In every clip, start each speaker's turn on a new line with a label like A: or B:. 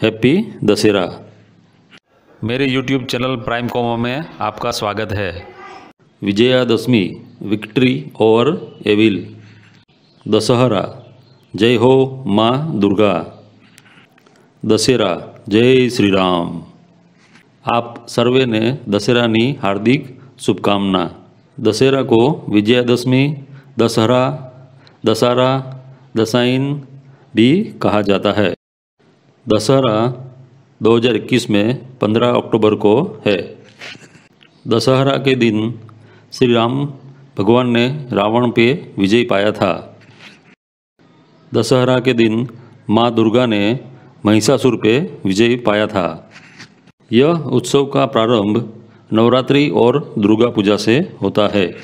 A: Happy Dussehra. मेरे YouTube channel prime कॉमो में आपका स्वागत है। विजयादशमी विक्ट्री और एविल। दशहरा जय हो माँ दुर्गा। दशहरा जय श्री राम आप सर्वे ने दशहरा नी हार्दिक शुभकामना। दशहरा को विजयादशमी दशहरा दशहरा दसाइन भी कहा जाता है। दशहरा 2021 में 15 अक्टूबर को है। दशहरा के दिन श्री राम भगवान ने रावण पे विजय पाया था। दशहरा के दिन माँ दुर्गा ने महिषासुर पे विजय पाया था। यह उत्सव का प्रारंभ नवरात्रि और दुर्गा पूजा से होता है।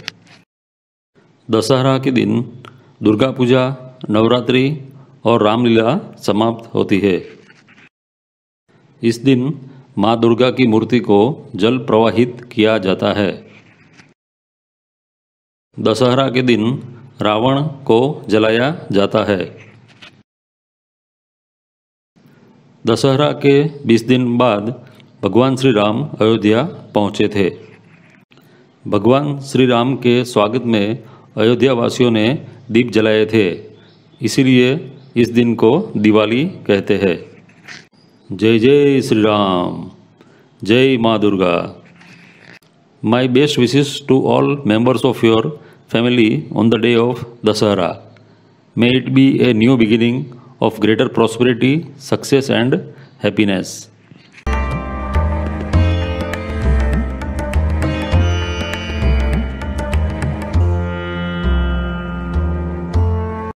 A: दशहरा के दिन दुर्गा पूजा, नवरात्रि और रामलीला समाप्त होती है। इस दिन माँ दुर्गा की मूर्ति को जल प्रवाहित किया जाता है। दशहरा के दिन रावण को जलाया जाता है। दशहरा के 20 दिन बाद भगवान श्री राम अयोध्या पहुँचे थे। भगवान श्री राम के स्वागत में अयोध्या वासियों ने दीप जलाए थे, इसीलिए इस दिन को दिवाली कहते हैं। Jai જય શ્રી રામ જય મા Durga My best wishes to all members of your family on the day of Dasara. May it be a new beginning of greater prosperity, success and happiness.